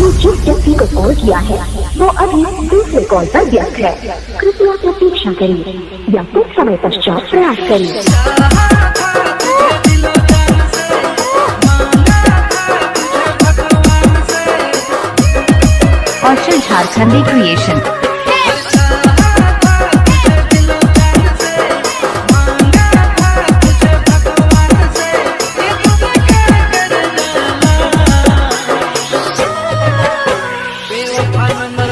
आपने जिस व्यक्ति को कॉल किया है, वो अभी दूसरे कॉल पर व्यस्त है। कृपया प्रतीक्षा करें या कुछ समय पश्चात प्रयास करें Kaushal Jharkhandi creation I'm in love.